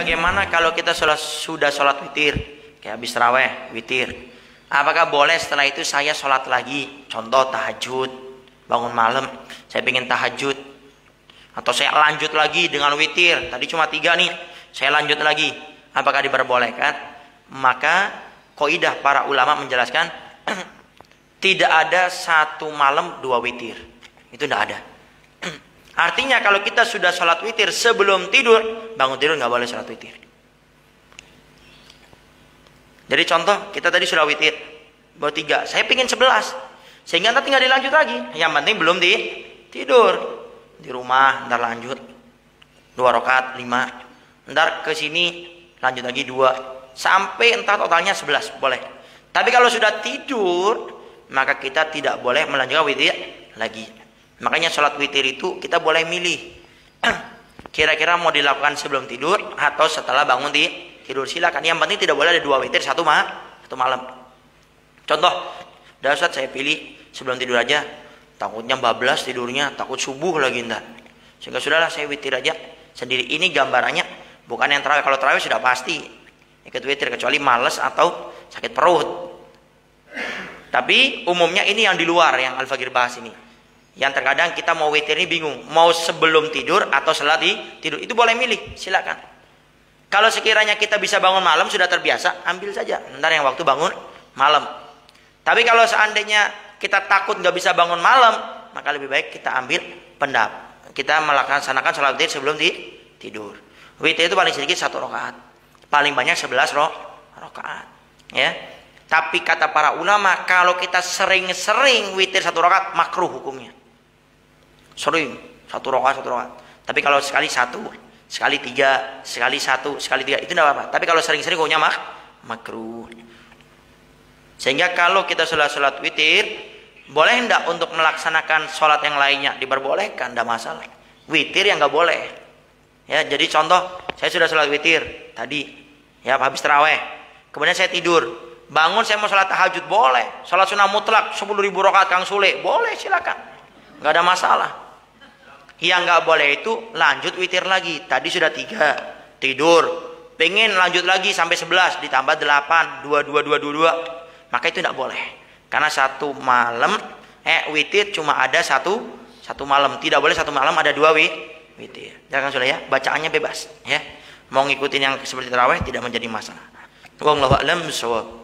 bagaimana kalau kita sholat, sudah sholat witir? Kayak habis terawih witir. Apakah boleh setelah itu saya sholat lagi? Contoh tahajud. Bangun malam saya ingin tahajud. Atau saya lanjut lagi dengan witir. Tadi cuma tiga nih. Saya lanjut lagi. Apakah diperbolehkan? Maka koidah para ulama menjelaskan tidak ada satu malam dua witir. Itu tidak ada artinya kalau kita sudah sholat witir sebelum tidur bangun tidur nggak boleh sholat witir. Jadi contoh kita tadi sudah witir baru tiga saya pingin sebelas. Sehingga nanti tinggal dilanjut lagi. Yang penting belum di tidur. Di rumah ntar lanjut. Dua rakaat lima. Ntar ke sini lanjut lagi dua. Sampai entar totalnya sebelas. Boleh. Tapi kalau sudah tidur maka kita tidak boleh melanjutkan witir lagi. Makanya sholat witir itu kita boleh milih. Kira-kira mau dilakukan sebelum tidur atau setelah bangun di tidur silakan. Yang penting tidak boleh ada dua witir satu ma satu malam. Contoh, dasar saya pilih sebelum tidur aja. Takutnya bablas tidurnya, takut subuh lagi entar. Sehingga sudahlah saya witir aja sendiri. Ini gambarannya bukan yang terawih. Kalau terawih sudah pasti ikut witir kecuali males atau sakit perut. Tapi umumnya ini yang di luar yang Al-Fakir bahas ini. Yang terkadang kita mau witir ini bingung. Mau sebelum tidur atau setelah tidur. Itu boleh milih. Silakan. Kalau sekiranya kita bisa bangun malam sudah terbiasa. Ambil saja. Ntar yang waktu bangun malam. Tapi kalau seandainya kita takut nggak bisa bangun malam. Maka lebih baik kita ambil pendap. Kita melaksanakan sholat witir sebelum tidur. Witir itu paling sedikit satu rakaat. Paling banyak sebelas rakaat. Ya. Tapi kata para ulama, kalau kita sering-sering witir satu rakaat, makruh hukumnya. Sering, satu rakaat, satu rakaat. Tapi kalau sekali satu, sekali tiga, sekali satu, sekali tiga, itu tidak apa-apa. Tapi kalau sering-sering hukumnya mak makruh. Sehingga kalau kita sholat sholat witir, boleh tidak untuk melaksanakan sholat yang lainnya? Diperbolehkan, tidak masalah. Witir yang nggak boleh. Ya, jadi contoh, saya sudah sholat witir tadi, ya habis teraweh. Kemudian saya tidur, Bangun saya mau sholat tahajud boleh. Sholat sunnah mutlak 10 ribu rakaat Kang Sule boleh silakan. Nggak ada masalah. Yang nggak boleh itu lanjut witir lagi. Tadi sudah tiga tidur. Pengen lanjut lagi sampai 11 ditambah 8 dua dua dua dua dua. Maka itu tidak boleh. Karena satu malam eh witir cuma ada satu satu malam. Tidak boleh satu malam ada dua witir. Jangan sudah ya. Bacaannya bebas ya. Mau ngikutin yang seperti terawih tidak menjadi masalah. Wallahu a'lam bishawab.